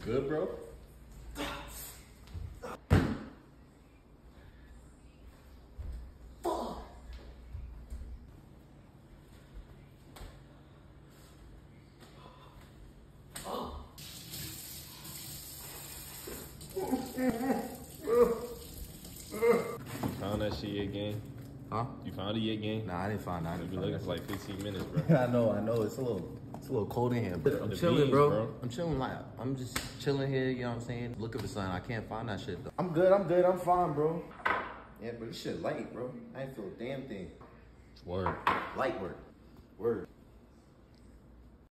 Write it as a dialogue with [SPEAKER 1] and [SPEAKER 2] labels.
[SPEAKER 1] good, bro? Found that shit yet, gang?
[SPEAKER 2] Huh?
[SPEAKER 1] You found it yet, gang?
[SPEAKER 2] Nah, I didn't find out.
[SPEAKER 1] You've been looking for like 15 minutes, bro.
[SPEAKER 2] I know, I know. It's a little, it's a little cold in here. But I'm chilling,
[SPEAKER 1] beans,
[SPEAKER 2] bro.
[SPEAKER 1] bro.
[SPEAKER 2] I'm chilling. Like I'm just chilling here. You know what I'm saying? Looking for something. I can't find that shit. Though. I'm good. I'm good. I'm fine, bro. Yeah, but this shit light, bro. I ain't feel a damn thing.
[SPEAKER 1] Word.
[SPEAKER 2] Light work. Word.